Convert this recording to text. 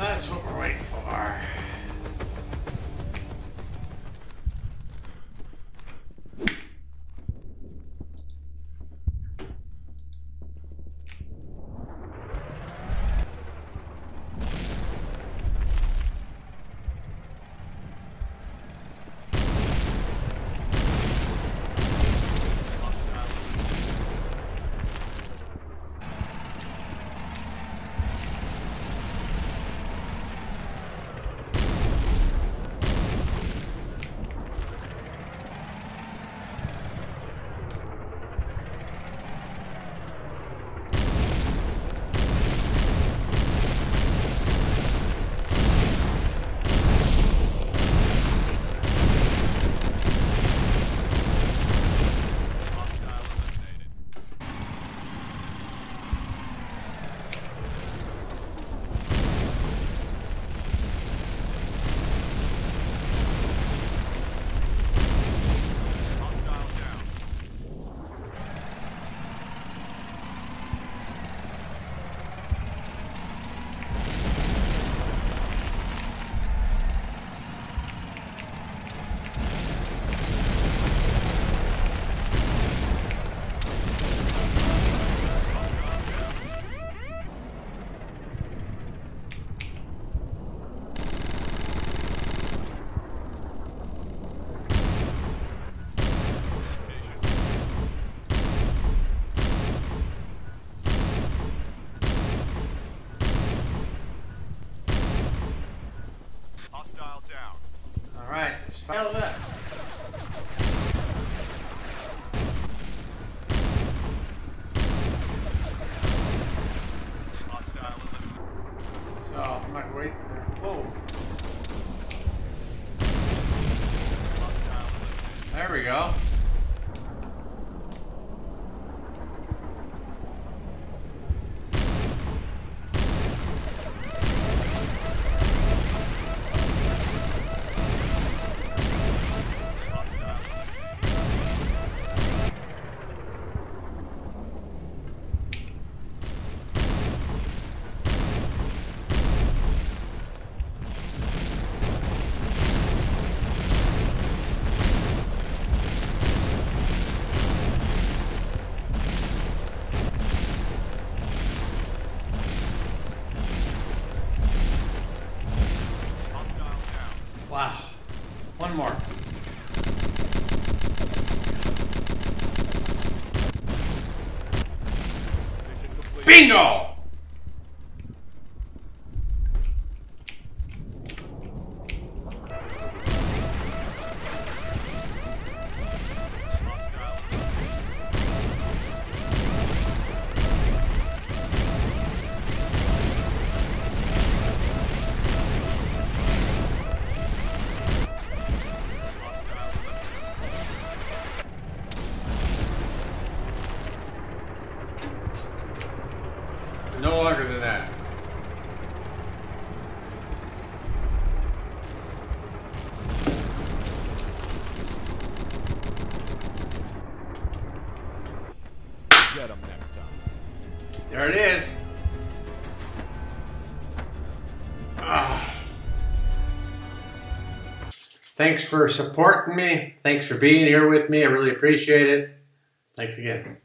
That's what we're waiting for. Hostile down. All right, let's file that. Hostile. So I'm not waiting for. Whoa, there we go. Wow, one more. Bingo! No longer than that. Get him next time. There it is. Ah. Thanks for supporting me. Thanks for being here with me. I really appreciate it. Thanks again.